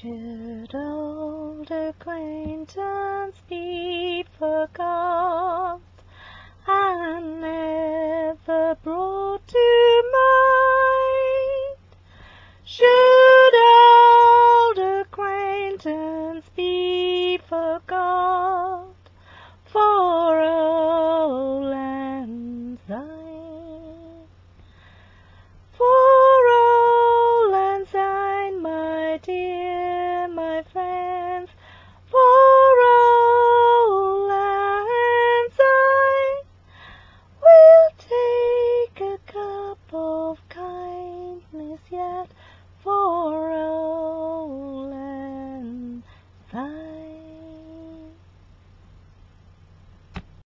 should old acquaintance be forgot?